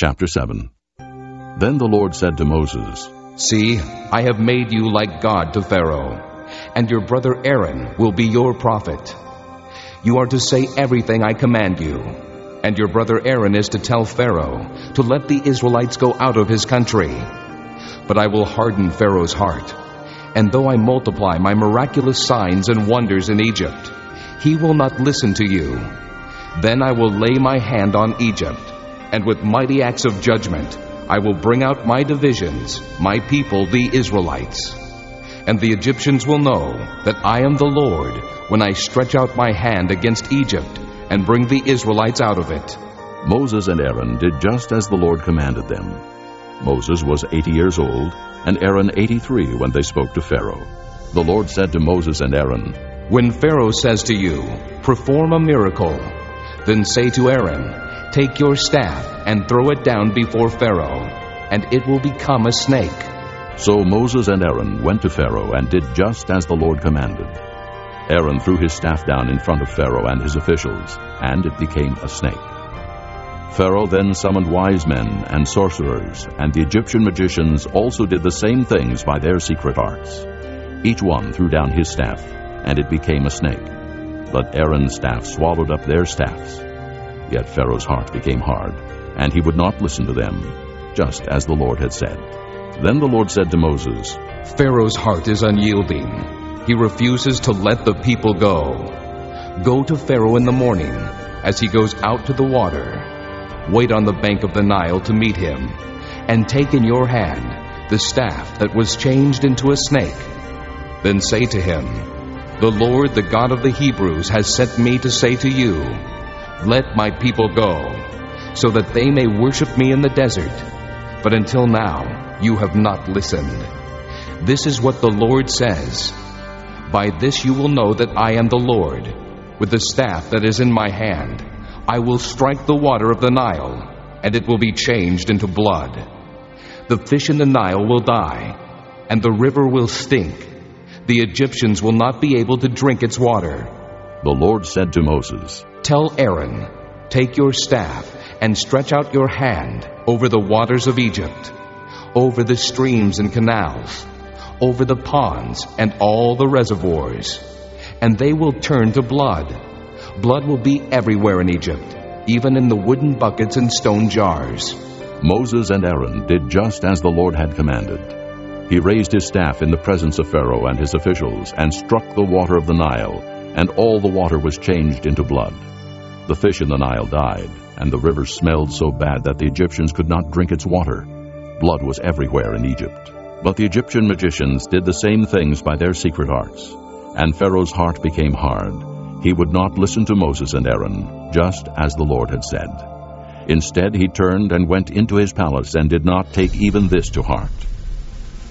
Chapter 7 Then the Lord said to Moses, See, I have made you like God to Pharaoh, and your brother Aaron will be your prophet. You are to say everything I command you, and your brother Aaron is to tell Pharaoh to let the Israelites go out of his country. But I will harden Pharaoh's heart, and though I multiply my miraculous signs and wonders in Egypt, he will not listen to you. Then I will lay my hand on Egypt, and with mighty acts of judgment I will bring out my divisions, my people the Israelites. And the Egyptians will know that I am the Lord when I stretch out my hand against Egypt and bring the Israelites out of it. Moses and Aaron did just as the Lord commanded them. Moses was eighty years old, and Aaron eighty three when they spoke to Pharaoh. The Lord said to Moses and Aaron, When Pharaoh says to you, Perform a miracle, then say to Aaron, Take your staff and throw it down before Pharaoh, and it will become a snake. So Moses and Aaron went to Pharaoh and did just as the Lord commanded. Aaron threw his staff down in front of Pharaoh and his officials, and it became a snake. Pharaoh then summoned wise men and sorcerers, and the Egyptian magicians also did the same things by their secret arts. Each one threw down his staff, and it became a snake. But Aaron's staff swallowed up their staffs. Yet Pharaoh's heart became hard, and he would not listen to them, just as the Lord had said. Then the Lord said to Moses, Pharaoh's heart is unyielding. He refuses to let the people go. Go to Pharaoh in the morning, as he goes out to the water. Wait on the bank of the Nile to meet him, and take in your hand the staff that was changed into a snake. Then say to him, The Lord, the God of the Hebrews, has sent me to say to you, Let my people go, so that they may worship me in the desert. But until now, you have not listened. This is what the Lord says. By this you will know that I am the Lord. With the staff that is in my hand, I will strike the water of the Nile, and it will be changed into blood. The fish in the Nile will die, and the river will stink. The Egyptians will not be able to drink its water. The Lord said to Moses, Tell Aaron, Take your staff and stretch out your hand over the waters of Egypt, over the streams and canals, over the ponds and all the reservoirs, and they will turn to blood. Blood will be everywhere in Egypt, even in the wooden buckets and stone jars. Moses and Aaron did just as the Lord had commanded. He raised his staff in the presence of Pharaoh and his officials, and struck the water of the Nile, and all the water was changed into blood. The fish in the Nile died, and the river smelled so bad that the Egyptians could not drink its water. Blood was everywhere in Egypt. But the Egyptian magicians did the same things by their secret arts, and Pharaoh's heart became hard. He would not listen to Moses and Aaron, just as the Lord had said. Instead, he turned and went into his palace and did not take even this to heart.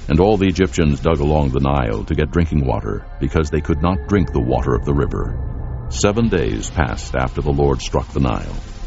And all the Egyptians dug along the Nile to get drinking water, because they could not drink the water of the river. Seven days passed after the Lord struck the Nile.